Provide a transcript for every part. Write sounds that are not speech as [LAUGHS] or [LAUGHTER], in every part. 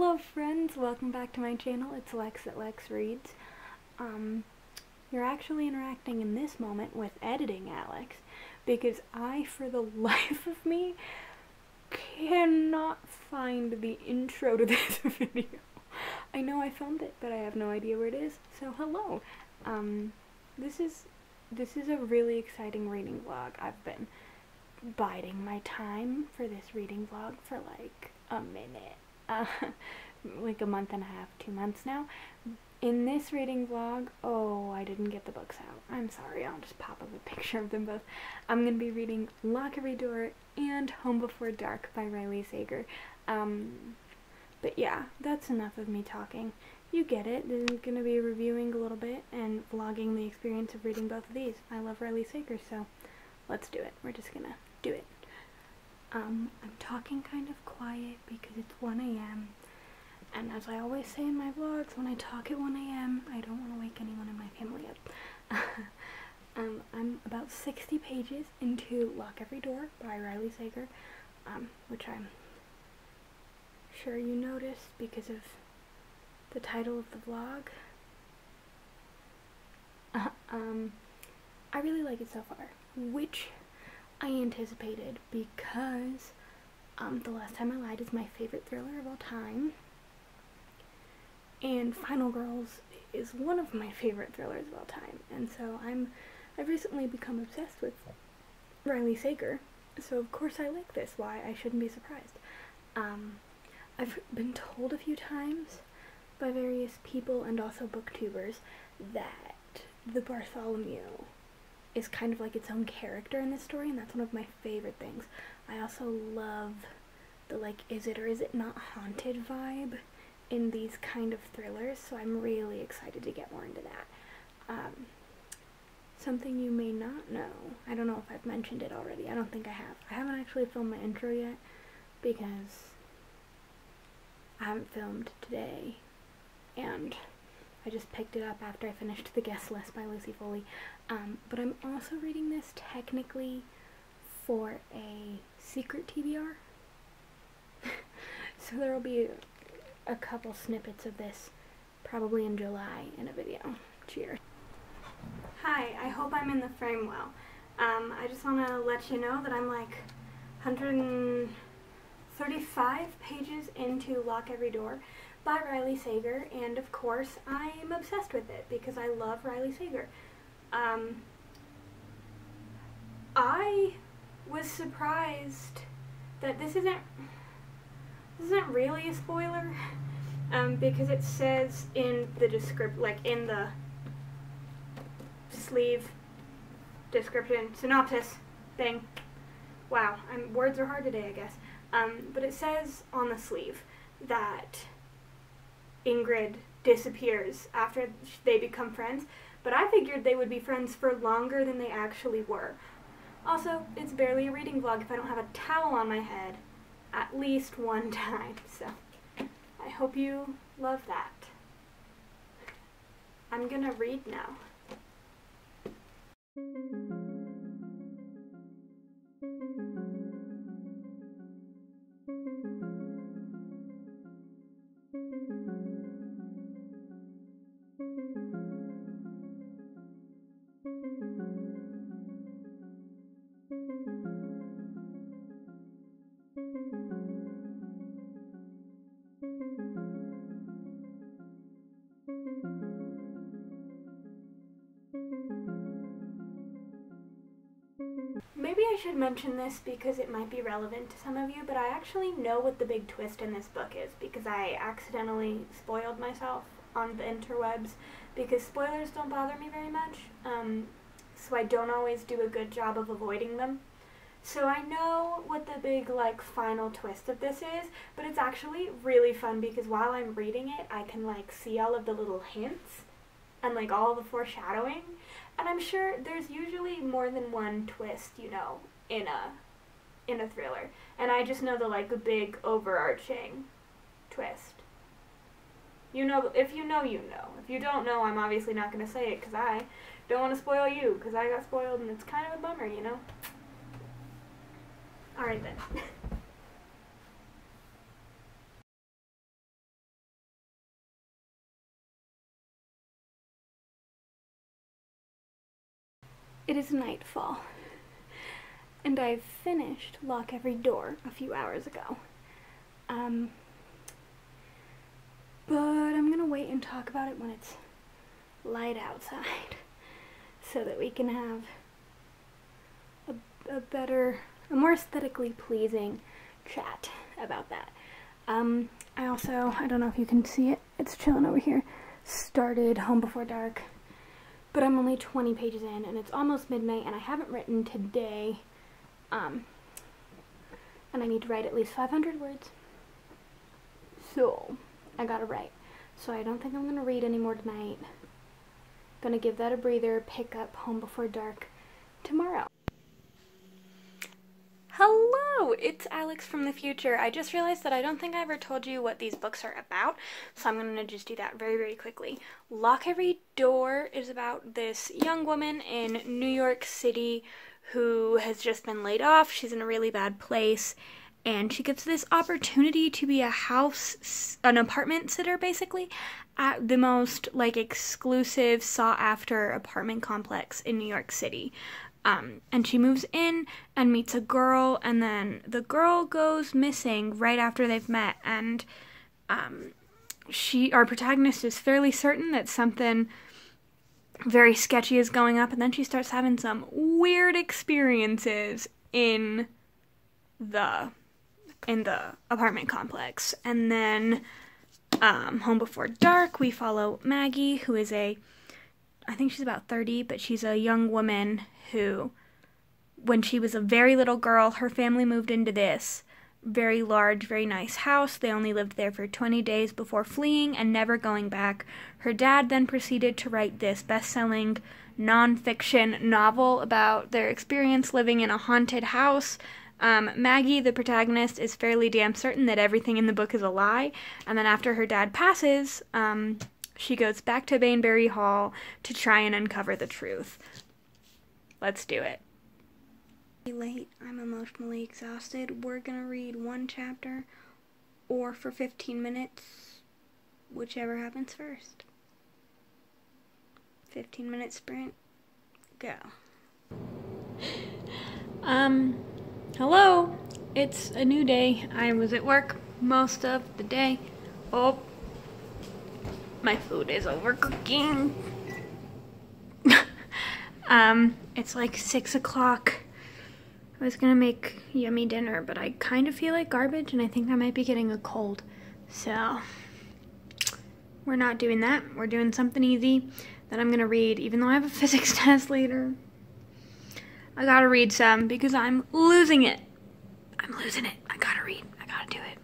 Hello friends, welcome back to my channel. It's Lex at Lex Reads. Um, you're actually interacting in this moment with editing Alex because I, for the [LAUGHS] life of me, cannot find the intro to [LAUGHS] this video. I know I filmed it, but I have no idea where it is. So hello. Um, this is this is a really exciting reading vlog. I've been biding my time for this reading vlog for like a minute uh, [LAUGHS] like a month and a half, two months now. In this reading vlog, oh, I didn't get the books out. I'm sorry, I'll just pop up a [LAUGHS] picture of them both. I'm going to be reading Lock Every Door and Home Before Dark by Riley Sager. Um, but yeah, that's enough of me talking. You get it. This is going to be reviewing a little bit and vlogging the experience of reading both of these. I love Riley Sager, so let's do it. We're just going to do it. Um, I'm talking kind of quiet because it's 1 a.m. And as I always say in my vlogs, when I talk at 1 a.m., I don't want to wake anyone in my family up. [LAUGHS] um, I'm about 60 pages into Lock Every Door by Riley Sager, um, which I'm sure you noticed because of the title of the vlog. [LAUGHS] Um, I really like it so far, which I anticipated because um, The Last Time I Lied is my favorite thriller of all time. And Final Girls is one of my favorite thrillers of all time. And so I'm I've recently become obsessed with Riley Sager. So of course I like this. Why I shouldn't be surprised. Um, I've been told a few times by various people and also booktubers that the Bartholomew is kind of like its own character in this story, and that's one of my favorite things. I also love the like is it or is it not haunted vibe in these kind of thrillers, so I'm really excited to get more into that. Um, something you may not know, I don't know if I've mentioned it already, I don't think I have. I haven't actually filmed my intro yet because I haven't filmed today and I just picked it up after I finished The Guest List by Lucy Foley. Um, but I'm also reading this technically for a secret TBR. [LAUGHS] so there will be a, couple snippets of this probably in July in a video. Cheers. Hi, I hope I'm in the frame well. Um, I just want to let you know that I'm like 135 pages into Lock Every Door by Riley Sager, and of course I'm obsessed with it because I love Riley Sager. Um, I was surprised that this isn't this isn't really a spoiler [LAUGHS] um, because it says in the descript like in the sleeve description synopsis thing. Wow, I'm, words are hard today, I guess. Um, but it says on the sleeve that Ingrid disappears after they become friends, but I figured they would be friends for longer than they actually were. Also, it's barely a reading vlog if I don't have a towel on my head at least one [LAUGHS] time, so I hope you love that. I'm gonna read now. Should mention this because it might be relevant to some of you, but I actually know what the big twist in this book is because I accidentally spoiled myself on the interwebs because spoilers don't bother me very much, um, so I don't always do a good job of avoiding them. So I know what the big like final twist of this is, but it's actually really fun because while I'm reading it, I can like see all of the little hints and like all the foreshadowing and I'm sure there's usually more than one twist, you know, in a in a thriller. And I just know the like a big overarching twist. You know, if you know, you know. If you don't know, I'm obviously not going to say it because I don't want to spoil you because I got spoiled and it's kind of a bummer, you know? Alright then. it is nightfall and I've finished Lock Every Door a few hours ago. Um, but I'm gonna wait and talk about it when it's light outside [LAUGHS] so that we can have a, a better, a more aesthetically pleasing chat about that. Um, I also, I don't know if you can see it, it's chilling over here, started Home Before Dark, but I'm only 20 pages in and it's almost midnight and I haven't written today, um, and I need to write at least 500 words. So, I gotta write. So I don't think I'm gonna read anymore tonight. Gonna give that a breather, pick up Home Before Dark tomorrow. Hello, it's Alex from the future. I just realized that I don't think I ever told you what these books are about, so I'm going to just do that very, very quickly. Lock Every Door is about this young woman in New York City who has just been laid off. She's in a really bad place, and she gets this opportunity to be a house, an apartment sitter basically, at the most like exclusive, sought after apartment complex in New York City. Um, and she moves in and meets a girl, and then the girl goes missing right after they've met, and um, she, our protagonist, is fairly certain that something very sketchy is going up, and then she starts having some weird experiences in the in the apartment complex, and then um, Home Before Dark, we follow Maggie, who is a I think she's about 30, but she's a young woman who, when she was a very little girl, her family moved into this very large, very nice house. They only lived there for 20 days before fleeing and never going back. Her dad then proceeded to write this best selling nonfiction novel about their experience living in a haunted house. Um, Maggie, the protagonist, is fairly damn certain that everything in the book is a lie. And then after her dad passes, um, she goes back to Baneberry Hall to try and uncover the truth. Let's do it. Late, I'm emotionally exhausted. We're gonna read one chapter or for 15 minutes, whichever happens first. 15 minute sprint, go. Um, hello, it's a new day. I was at work most of the day. Oh, my food is overcooking. [LAUGHS] um, it's like six o'clock. I was gonna make yummy dinner, but I kind of feel like garbage and I think I might be getting a cold. So, we're not doing that. We're doing something easy that I'm gonna read, even though I have a [LAUGHS] physics test later. I gotta read some because I'm losing it. I'm losing it. I gotta read. I gotta do it.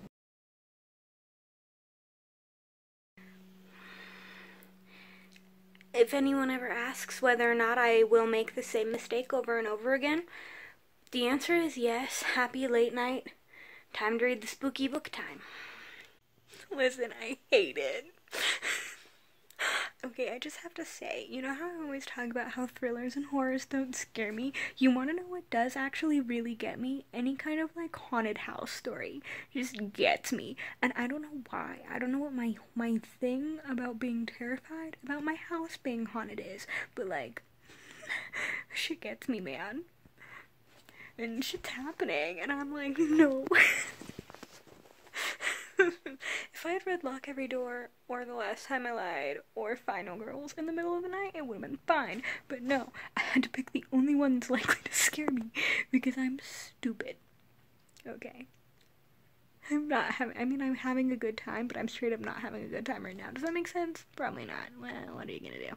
If anyone ever asks whether or not I will make the same mistake over and over again, the answer is yes. Happy late night. Time to read the spooky book time. [LAUGHS] Listen, I hate it. [LAUGHS] Okay, I just have to say, you know how I always talk about how thrillers and horrors don't scare me? You want to know what does actually really get me? Any kind of like haunted house story just gets me. And I don't know why. I don't know what my my thing about being terrified about my house being haunted is, but like [LAUGHS] shit gets me, man. And shit's happening and I'm like, no. [LAUGHS] if I had read Lock Every Door, or The Last Time I Lied, or Final Girls in the middle of the night, it would have been fine. But no, I had to pick the only one that's likely to scare me because I'm stupid. Okay. I'm not having, I mean, I'm having a good time, but I'm straight up not having a good time right now. Does that make sense? Probably not. Well, what are you gonna do?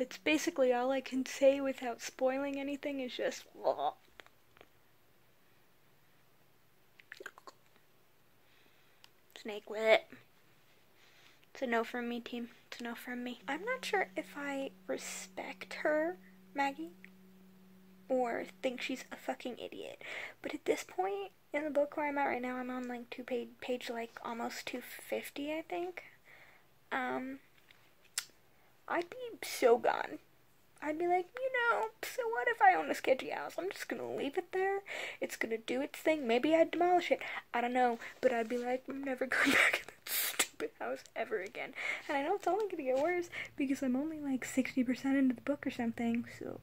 That's basically all I can say without spoiling anything is just Snake with it. It's a no from me, team. It's a no from me. I'm not sure if I respect her, Maggie, or think she's a fucking idiot. But at this point in the book where I'm at right now, I'm on like two page, page like almost 250, I think. Um, I'd be so gone. I'd be like, you know, so what if I own a sketchy house? I'm just gonna leave it there. It's gonna do its thing. Maybe I'd demolish it. I don't know. But I'd be like, I'm never [LAUGHS] going back to that stupid house ever again. And I know it's only gonna get worse because I'm only like 60% into the book or something, so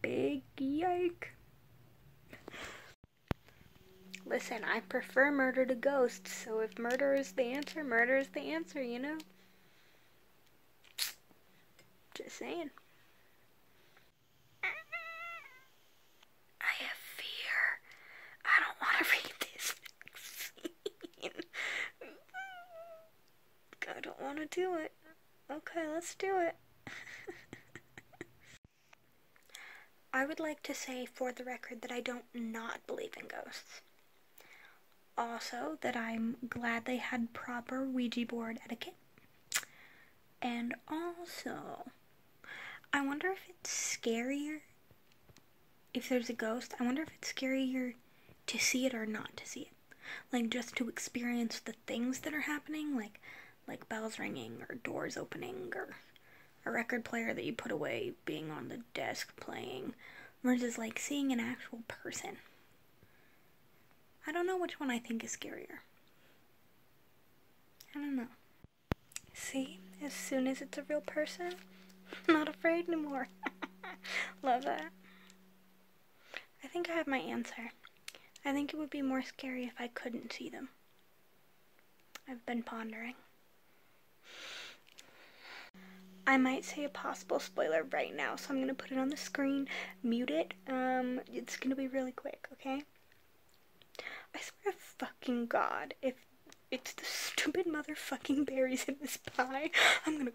big yike. Listen, I prefer murder to ghosts, so if murder is the answer, murder is the answer, you know? Just saying. I have fear. I don't want to [LAUGHS] read this scene. [LAUGHS] I don't want to do it. Okay, let's do it. [LAUGHS] I would like to say for the record that I don't not believe in ghosts. Also, that I'm glad they had proper Ouija board etiquette. And also, I wonder if it's scarier if there's a ghost. I wonder if it's scarier to see it or not to see it. Like just to experience the things that are happening, like like bells ringing or doors opening or a record player that you put away being on the desk playing versus like seeing an actual person. I don't know which one I think is scarier. I don't know. See, as soon as it's a real person, I'm [LAUGHS] not afraid anymore. [LAUGHS] Love that. I think I have my answer. I think it would be more scary if I couldn't see them. I've been pondering. I might say a possible spoiler right now, so I'm gonna put it on the screen, mute it. Um, it's gonna be really quick, okay? I swear to fucking God, if it's the stupid motherfucking berries in this [LAUGHS] pie, I'm gonna.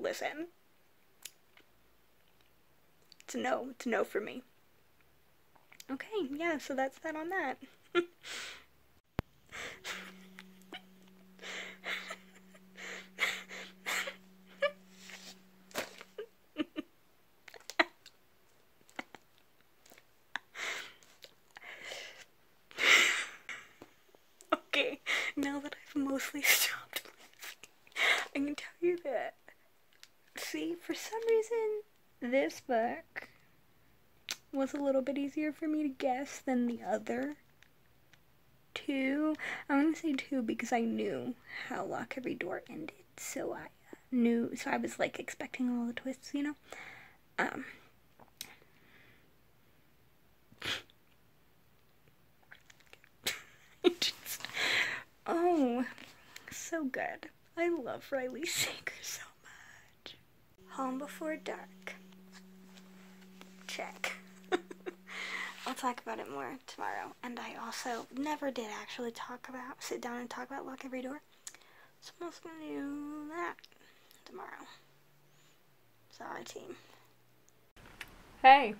Listen. It's a no. It's a no for me. Okay, yeah, so that's that on that. [LAUGHS] okay, now that I've mostly stopped I can tell you that. See, for some reason, this book was a little bit easier for me to guess than the other two. I'm gonna say two because I knew how Lock Every Door ended, so I uh, knew. So I was like expecting all the twists, you know. Um. just, [LAUGHS] oh, so good. I love Riley Sager so. Home Before Dark. Check. [LAUGHS] I'll talk about it more tomorrow. And I also never did actually talk about, sit down and talk about Lock Every Door. So I'm also going to do that tomorrow. Sorry, team. Hey.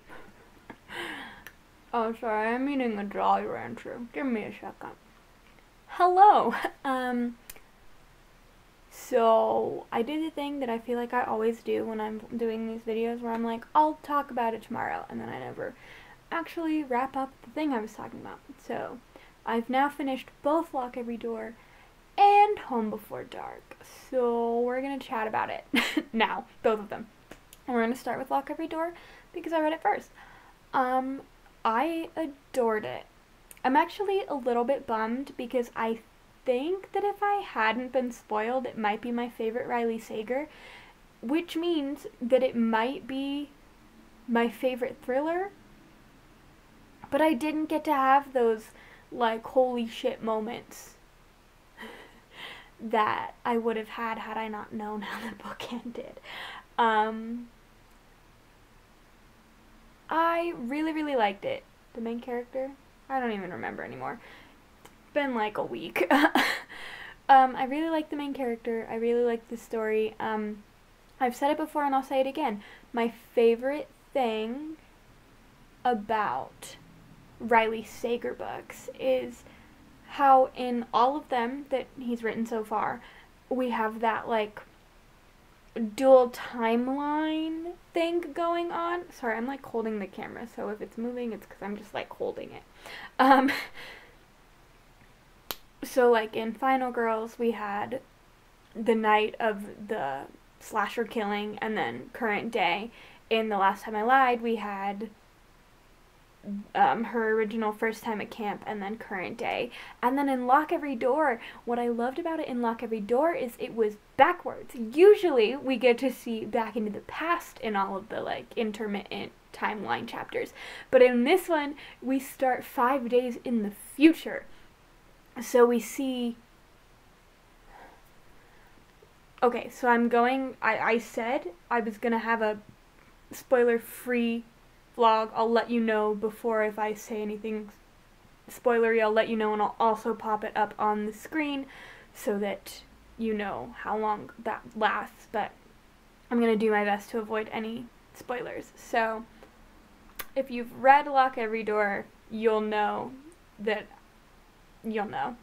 Oh, sorry, I'm eating a Jolly Rancher. Give me a second. Hello. [LAUGHS] Um, so I do the thing that I feel like I always do when I'm doing these videos where I'm like, I'll talk about it tomorrow, and then I never actually wrap up the thing I was talking about. So I've now finished both Lock Every Door and Home Before Dark. So we're gonna chat about it [LAUGHS] now, both of them. And we're gonna start with Lock Every Door because I read it first. Um, I adored it. I'm actually a little bit bummed because I think that if I hadn't been spoiled, it might be my favorite Riley Sager, which means that it might be my favorite thriller. But I didn't get to have those, like, holy shit moments [LAUGHS] that I would have had had I not known how the [LAUGHS] book ended. Um, I really, really liked it. The main character? I don't even remember anymore been like a week. [LAUGHS] um, I really like the main character. I really like the story. Um, I've said it before and I'll say it again. My favorite thing about Riley Sager books is how in all of them that he's written so far, we have that like dual timeline thing going on. Sorry, I'm like holding the camera, so if it's moving, it's because I'm just like holding it. Um, [LAUGHS] so like in Final Girls we had the night of the slasher killing and then current day in the last time I lied we had um, her original first time at camp and then current day. And then in Lock Every Door, what I loved about it in Lock Every Door is it was backwards. Usually we get to see back into the past in all of the like intermittent timeline chapters. But in this one, we start five days in the future. So we see. Okay, so I'm going. I, I said I was gonna have a spoiler free vlog. I'll let you know before if I say anything spoilery. I'll let you know and I'll also pop it up on the screen so that you know how long that lasts. But I'm gonna do my best to avoid any spoilers. So if you've read Lock Every Door, you'll know that you'll know.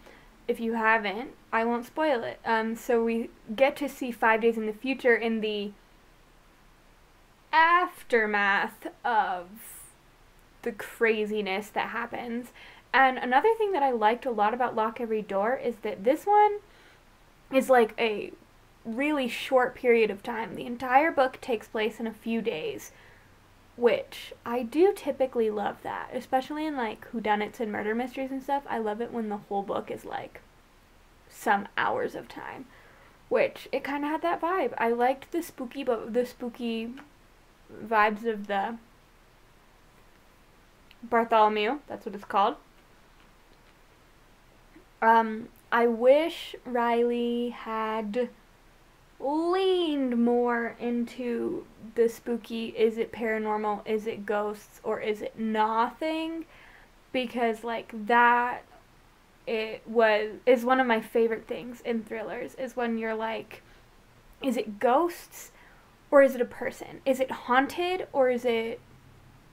If you haven't, I won't spoil it. Um, so we get to see five days in the future in the aftermath of the craziness that happens. And another thing that I liked a lot about Lock Every Door is that this one is like a really short period of time. The entire book takes place in a few days which I do typically love that, especially in like whodunits and murder mysteries and stuff. I love it when the whole book is like some hours of time, which it kind of had that vibe. I liked the spooky, but the spooky vibes of the Bartholomew. That's what it's called. Um, I wish Riley had leaned more into the spooky is it paranormal is it ghosts or is it nothing? Because like that it was is one of my favorite things in thrillers is when you're like is it ghosts or is it a person? Is it haunted or is it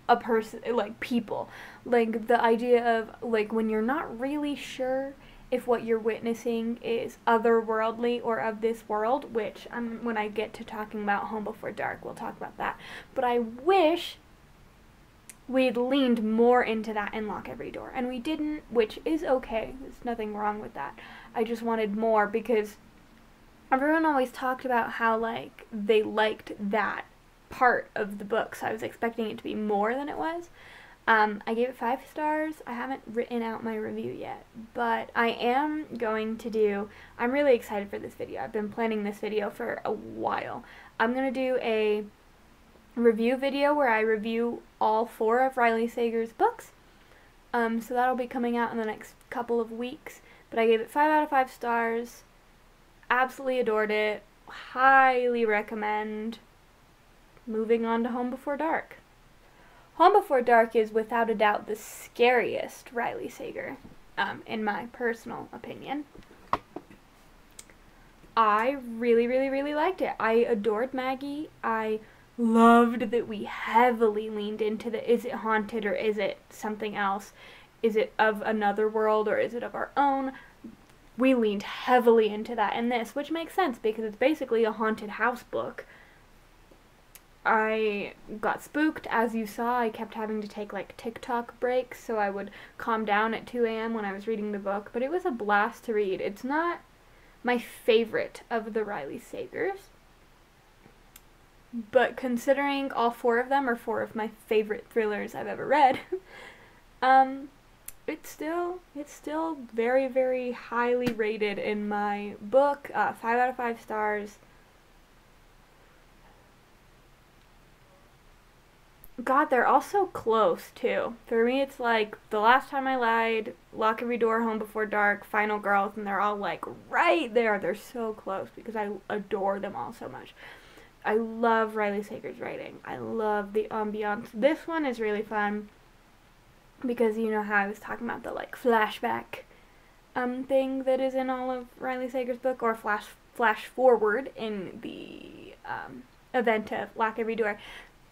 a person like people? Like the idea of like when you're not really sure if what you're witnessing is otherworldly or of this world, which um, when I get to talking about Home Before Dark, we'll talk about that. But I wish we'd leaned more into that in Lock Every Door. And we didn't, which is okay. There's nothing wrong with that. I just wanted more because everyone always talked about how, like, they liked that part of the book. So I was expecting it to be more than it was. Um, I gave it five stars. I haven't written out my review yet, but I am going to do, I'm really excited for this video. I've been planning this video for a while. I'm going to do a review video where I review all four of Riley Sager's books. Um, so that'll be coming out in the next couple of weeks. But I gave it 5 out of 5 stars. Absolutely adored it. Highly recommend. Moving on to Home Before Dark. Home Before Dark is without a doubt the scariest Riley Sager, um, in my personal opinion. I really, really, really liked it. I adored Maggie. I loved that we heavily leaned into the is it haunted or is it something else? Is it of another world or is it of our own? We leaned heavily into that in this, which makes sense because it's basically a haunted house book I got spooked. As you saw, I kept having to take like TikTok breaks so I would calm down at 2 a.m. when I was reading the book, but it was a blast to read. It's not my favorite of the Riley Sagers, but considering all four of them are four of my favorite thrillers I've ever read, [LAUGHS] um, it's still it's still very very highly rated in my book. Uh, five out of five stars. God, they're all so close too. For me, it's like the last time I lied, Lock Every Door, Home Before Dark, Final Girls, and they're all like right there. They're so close because I adore them all so much. I love Riley Sager's writing. I love the ambiance. This one is really fun because you know how I was talking about the like flashback um thing that is in all of Riley Sager's book or flash flash forward in the um event of Lock Every Door.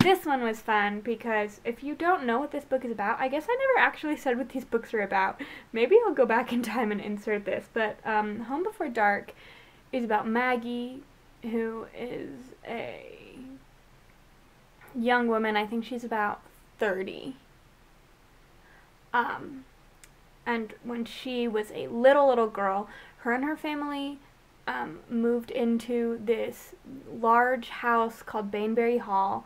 This one was fun because if you don't know what this book is about, I guess I never actually said what these books are about. Maybe I'll go back in time and insert this, but um, Home Before Dark is about Maggie, who is a young woman. I think she's about 30. Um, and when she was a little, little girl, her and her family um, moved into this large house called Baneberry Hall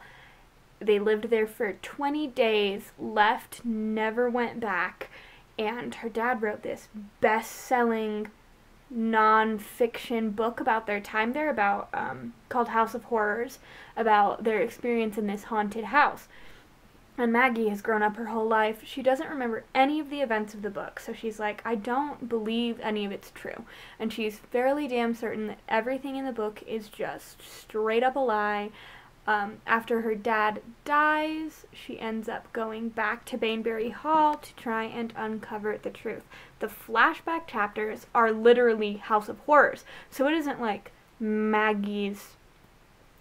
they lived there for 20 days, left, never went back, and her dad wrote this best selling non-fiction book about their time there about um, called house of horrors about their experience in this haunted house. And maggie has grown up her whole life. She doesn't remember any of the events of the book so she's like i don't believe any of it's true. And she's fairly damn certain that everything in the book is just straight up a lie um, after her dad dies, she ends up going back to Baneberry Hall to try and uncover the truth. The flashback chapters are literally House of Horrors, so it isn't like Maggie's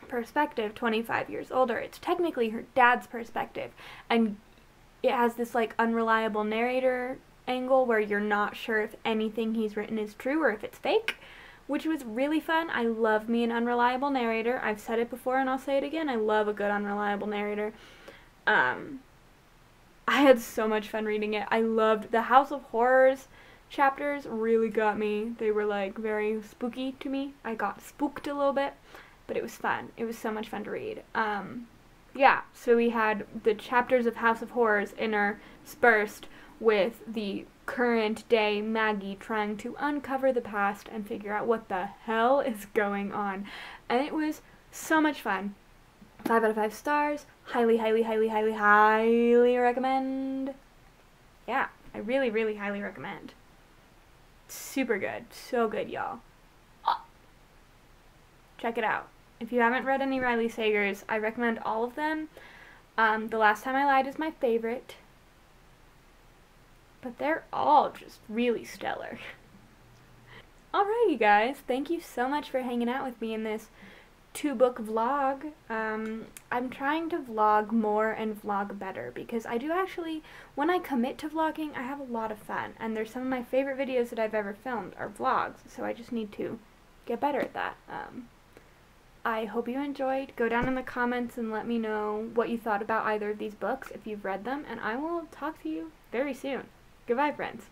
perspective 25 years older. It's technically her dad's perspective, and it has this like unreliable narrator angle where you're not sure if anything he's written is true or if it's fake which was really fun. I love me an unreliable narrator. I've said it before and I'll say it again. I love a good unreliable narrator. Um, I had so much fun reading it. I loved the House of Horrors chapters really got me. They were like very spooky to me. I got spooked a little bit, but it was fun. It was so much fun to read. Um, yeah, so we had the chapters of House of Horrors interspersed with the current day Maggie trying to uncover the past and figure out what the hell is going on. And it was so much fun. Five out of five stars. Highly, highly, highly, highly, highly recommend. Yeah, I really, really highly recommend. Super good. So good, y'all. Check it out. If you haven't read any Riley Sagers, I recommend all of them. Um, the Last Time I Lied is my favorite but they're all just really stellar. [LAUGHS] Alrighty guys, thank you so much for hanging out with me in this two book vlog. Um, I'm trying to vlog more and vlog better because I do actually, when I commit to vlogging, I have a lot of fun. And there's some of my favorite videos that I've ever filmed are vlogs, so I just need to get better at that. Um, I hope you enjoyed. Go down in the comments and let me know what you thought about either of these books if you've read them, and I will talk to you very soon. Goodbye, friends.